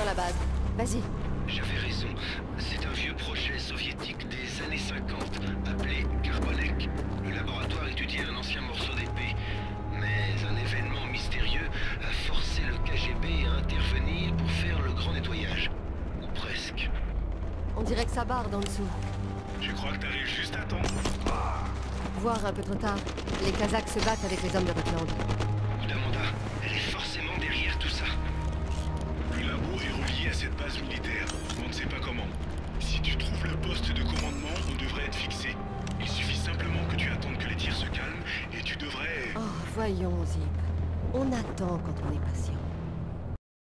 dans la base. Vas-y. J'avais raison. C'est un vieux projet soviétique des années 50, appelé Carbonek. Le laboratoire étudiait un ancien morceau d'épée. Mais un événement mystérieux a forcé le KGB à intervenir pour faire le grand nettoyage. Ou presque. On dirait que ça barde en dessous. Je crois que t'arrives juste à temps. Voir un peu trop tard. Les Kazakhs se battent avec les hommes de Rutland. Cette base militaire. On ne sait pas comment. Si tu trouves le poste de commandement, on devrait être fixé. Il suffit simplement que tu attendes que les tirs se calment et tu devrais... Oh, voyons, Zip. On attend quand on est patient.